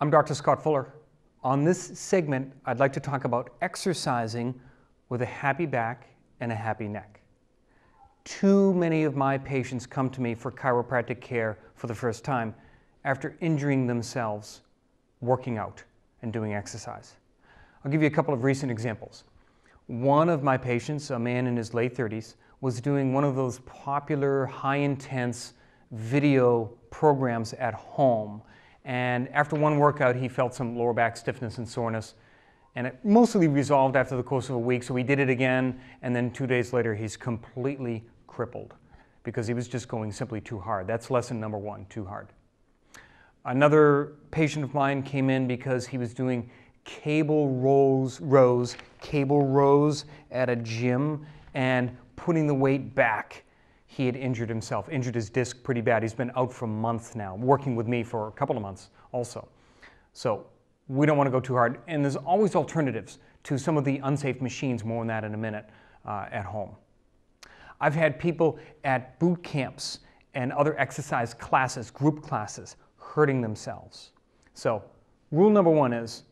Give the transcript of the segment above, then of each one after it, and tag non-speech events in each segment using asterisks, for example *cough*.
I'm Dr. Scott Fuller. On this segment, I'd like to talk about exercising with a happy back and a happy neck. Too many of my patients come to me for chiropractic care for the first time after injuring themselves working out and doing exercise. I'll give you a couple of recent examples. One of my patients, a man in his late 30s, was doing one of those popular high intense video programs at home. And after one workout, he felt some lower back stiffness and soreness. And it mostly resolved after the course of a week. So we did it again. And then two days later, he's completely crippled because he was just going simply too hard. That's lesson number one too hard. Another patient of mine came in because he was doing cable rows, rows, cable rows at a gym and putting the weight back. He had injured himself, injured his disc pretty bad. He's been out for months now, working with me for a couple of months also. So we don't want to go too hard. And there's always alternatives to some of the unsafe machines, more on that in a minute, uh, at home. I've had people at boot camps and other exercise classes, group classes, hurting themselves. So, rule number one is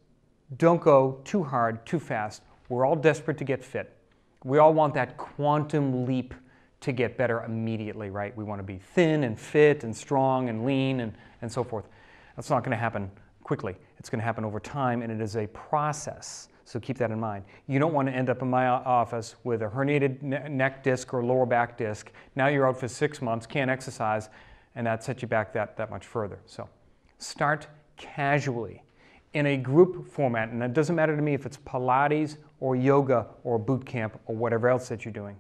don't go too hard, too fast. We're all desperate to get fit. We all want that quantum leap to get better immediately, right? We want to be thin and fit and strong and lean and, and so forth. That's not going to happen quickly. It's going to happen over time, and it is a process. So keep that in mind. You don't want to end up in my office with a herniated neck disc or lower back disc. Now you're out for six months, can't exercise, and that sets you back that, that much further. So start casually in a group format, and it doesn't matter to me if it's Pilates or yoga or boot camp or whatever else that you're doing.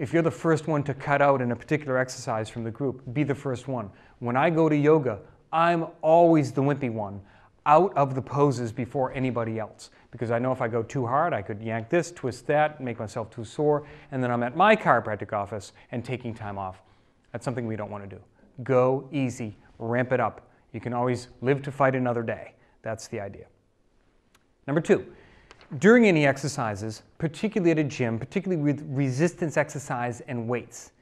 If you're the first one to cut out in a particular exercise from the group, be the first one. When I go to yoga, I'm always the wimpy one out of the poses before anybody else because I know if I go too hard, I could yank this, twist that, make myself too sore, and then I'm at my chiropractic office and taking time off. That's something we don't want to do. Go easy, ramp it up. You can always live to fight another day. That's the idea. Number two, during any exercises, particularly at a gym, particularly with resistance exercise and weights,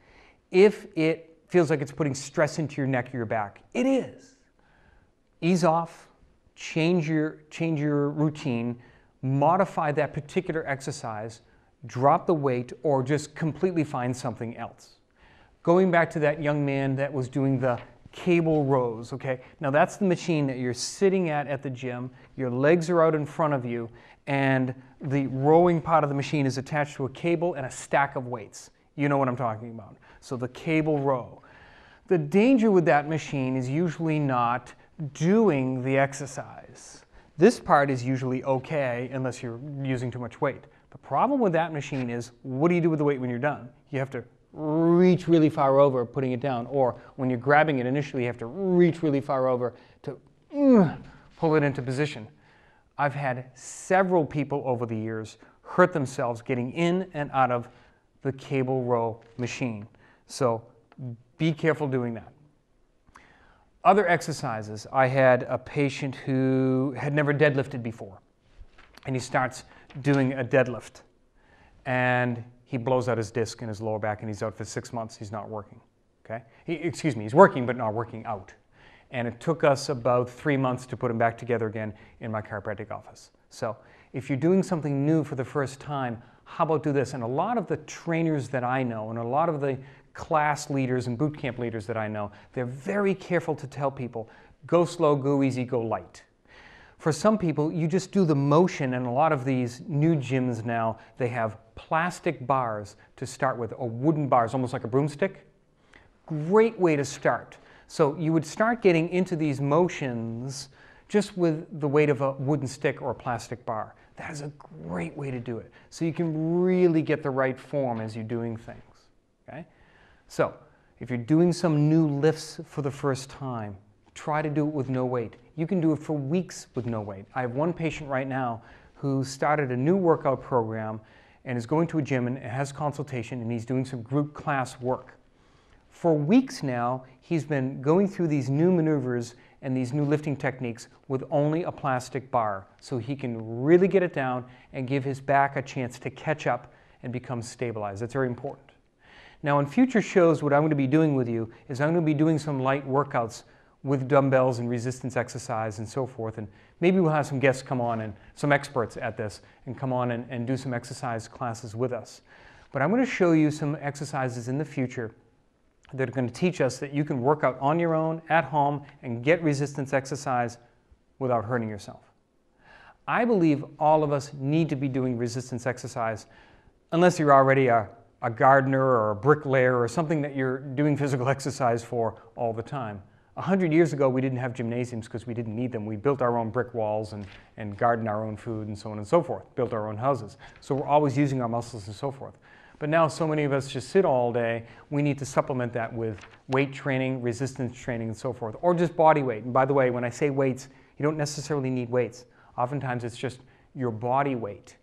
if it feels like it's putting stress into your neck or your back, it is. Ease off, change your, change your routine, modify that particular exercise, drop the weight, or just completely find something else. Going back to that young man that was doing the cable rows, okay? Now that's the machine that you're sitting at at the gym, your legs are out in front of you, and the rowing part of the machine is attached to a cable and a stack of weights. You know what I'm talking about. So the cable row. The danger with that machine is usually not doing the exercise. This part is usually okay unless you're using too much weight. The problem with that machine is what do you do with the weight when you're done? You have to reach really far over, putting it down, or when you're grabbing it initially, you have to reach really far over to uh, pull it into position. I've had several people over the years hurt themselves getting in and out of the cable row machine. So be careful doing that. Other exercises, I had a patient who had never deadlifted before, and he starts doing a deadlift, and he blows out his disc in his lower back, and he's out for six months. He's not working. Okay, he, excuse me, he's working but not working out. And it took us about three months to put him back together again in my chiropractic office. So if you're doing something new for the first time, how about do this? And a lot of the trainers that I know, and a lot of the class leaders and boot camp leaders that I know, they're very careful to tell people go slow, go easy, go light. For some people, you just do the motion, and a lot of these new gyms now, they have plastic bars to start with, or wooden bars, almost like a broomstick. Great way to start. So you would start getting into these motions just with the weight of a wooden stick or a plastic bar. That is a great way to do it. So you can really get the right form as you're doing things. Okay? So, if you're doing some new lifts for the first time, try to do it with no weight. You can do it for weeks with no weight. I have one patient right now who started a new workout program and is going to a gym and has consultation and he's doing some group class work. For weeks now, he's been going through these new maneuvers and these new lifting techniques with only a plastic bar so he can really get it down and give his back a chance to catch up and become stabilized. That's very important. Now, in future shows, what I'm going to be doing with you is I'm going to be doing some light workouts with dumbbells and resistance exercise and so forth. And maybe we'll have some guests come on and some experts at this and come on and, and do some exercise classes with us. But I'm going to show you some exercises in the future that are going to teach us that you can work out on your own at home and get resistance exercise without hurting yourself. I believe all of us need to be doing resistance exercise unless you're already a, a gardener or a bricklayer or something that you're doing physical *laughs* exercise for all the time. A hundred years ago, we didn't have gymnasiums because we didn't need them. We built our own brick walls and, and gardened our own food and so on and so forth, built our own houses. So we're always using our muscles and so forth. But now so many of us just sit all day. We need to supplement that with weight training, resistance training, and so forth, or just body weight. And by the way, when I say weights, you don't necessarily need weights. Oftentimes it's just your body weight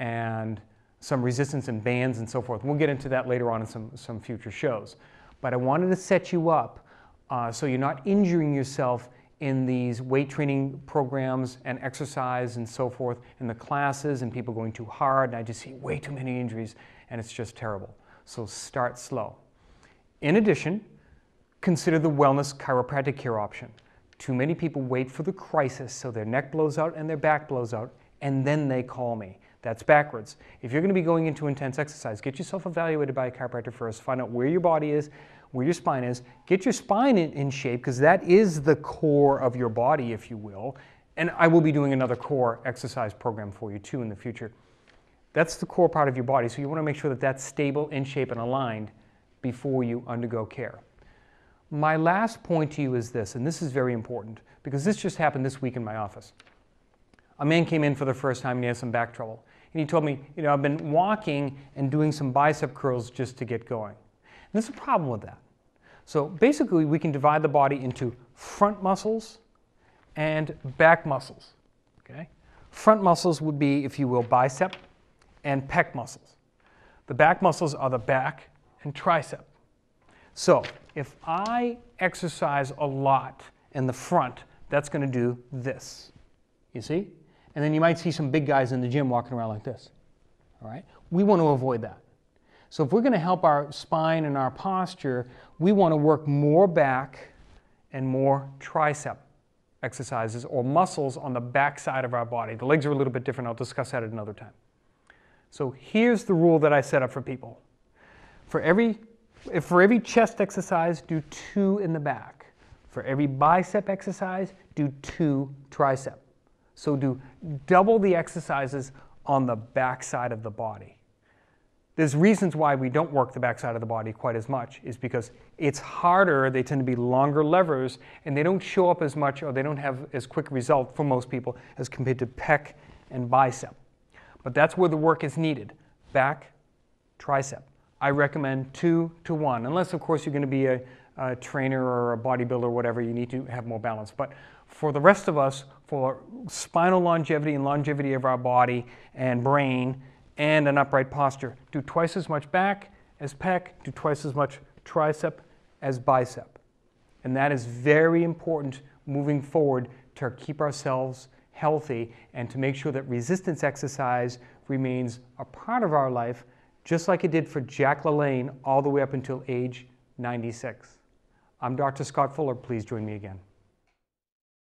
and some resistance and bands and so forth. We'll get into that later on in some, some future shows. But I wanted to set you up uh, so you're not injuring yourself in these weight training programs and exercise and so forth in the classes and people going too hard and I just see way too many injuries and it's just terrible. So start slow. In addition, consider the wellness chiropractic care option. Too many people wait for the crisis so their neck blows out and their back blows out and then they call me. That's backwards. If you're going to be going into intense exercise, get yourself evaluated by a chiropractor first. Find out where your body is, where your spine is. Get your spine in, in shape because that is the core of your body, if you will. And I will be doing another core exercise program for you too in the future. That's the core part of your body, so you want to make sure that that's stable, in shape, and aligned before you undergo care. My last point to you is this, and this is very important because this just happened this week in my office. A man came in for the first time and he had some back trouble. And he told me, you know, I've been walking and doing some bicep curls just to get going. There's a problem with that. So basically, we can divide the body into front muscles and back muscles. Okay? Front muscles would be, if you will, bicep and pec muscles. The back muscles are the back and tricep. So if I exercise a lot in the front, that's going to do this. You see? And then you might see some big guys in the gym walking around like this. All right? We want to avoid that. So if we're going to help our spine and our posture, we want to work more back and more tricep exercises or muscles on the back side of our body. The legs are a little bit different. I'll discuss that at another time. So here's the rule that I set up for people. For every, for every chest exercise, do two in the back. For every bicep exercise, do two tricep. So do double the exercises on the back side of the body. There's reasons why we don't work the backside of the body quite as much is because it's harder, they tend to be longer levers, and they don't show up as much or they don't have as quick result for most people as compared to pec and bicep. But that's where the work is needed. Back, tricep. I recommend two to one, unless of course you're going to be a, a trainer or a bodybuilder or whatever, you need to have more balance. But for the rest of us, for spinal longevity and longevity of our body and brain and an upright posture, do twice as much back as pec, do twice as much tricep as bicep. And that is very important moving forward to keep ourselves healthy and to make sure that resistance exercise remains a part of our life, just like it did for Jack LaLanne all the way up until age 96. I'm Dr. Scott Fuller. Please join me again.